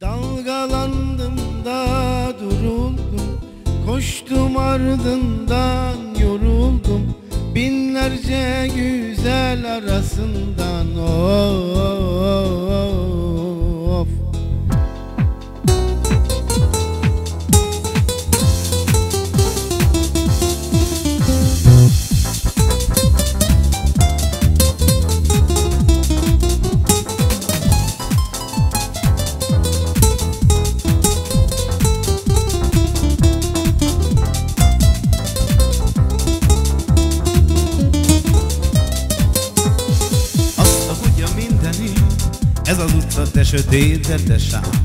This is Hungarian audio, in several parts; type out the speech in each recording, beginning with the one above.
Dalgalandım da duruldum. Koştum ardından yoruldum. Binlerce güzel arasından Of Te sötét, de te sáros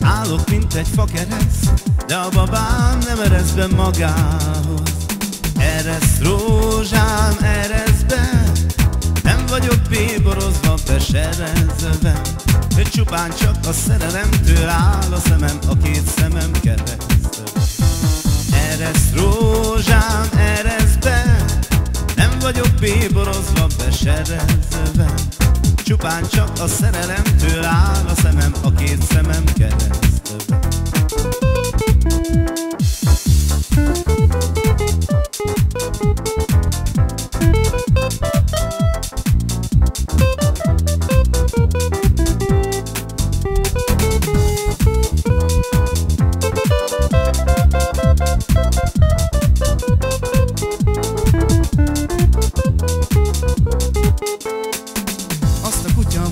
Állok, mint egy fakeresz De a babám nem eresz be magához. Eresz rózsám, eresz be Nem vagyok béborozva, beserezve Hogy csupán csak a szerelemtől áll a szemem A két szemem keresztül. Eresz rózsám, eresz be Nem vagyok béborozva, beserezve Csupán csak a szerelemtől áll a szemem A két szemem keresztül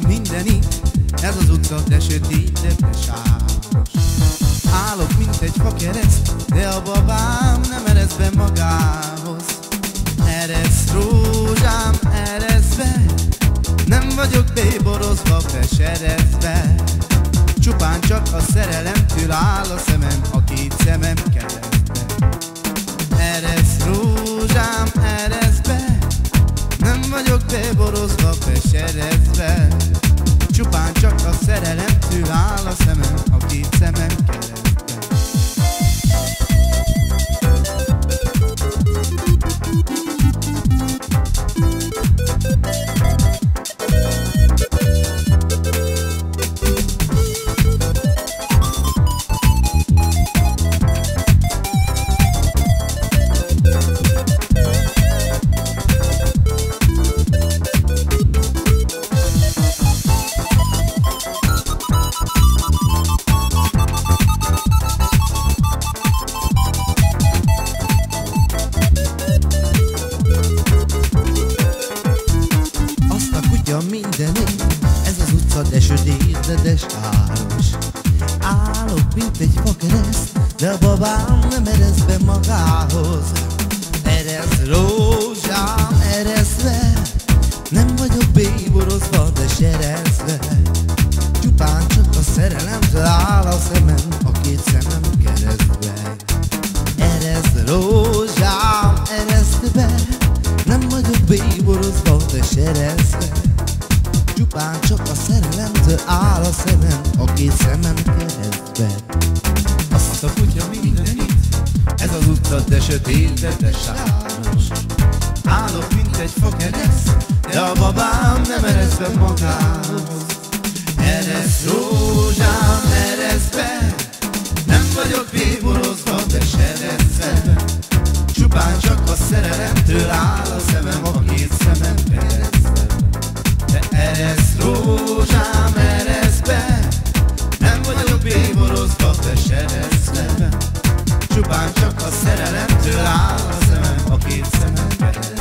a kutya mindenit Ez az utca, de sötét, de te sáros Állok, mint egy fakereszt De a babám nem eresz be magához. Eresz rózsám, eresz be. Nem vagyok béborozva, beserezve Csupán csak a szerelemtől áll a szemem A két szemem keresztbe. Eresz rózsám, eresz be. Nem vagyok beborozva, beserezve Csupán csak a szerelemtől áll a szemem A két szemem keresztbe Az utca, de sáros Állok, mint egy fakereszt De a babám nem eresz be magához. Eresz rózsám, ereszve Nem vagyok béborozva, de serezve. Csupán csak a szerelemtől áll a szemem A két szemem keresztbe. Eresz rózsám, ereszd be. Nem vagyok béborozva, de serezve Csupán csak a szerelemtől áll a szemem A két szemem keresztbe. Azt a kutya mindenit Ez az utca, de sötét, de te sáros Állok, mint egy fakeresz De a babám nem eresz be magához. Eresz rózsám, eresz be Nem vagyok rózsám ereszbe Nem vagyok béborozva, de seresztve Csupán csak a szerelemtől áll a szemem a két szemembe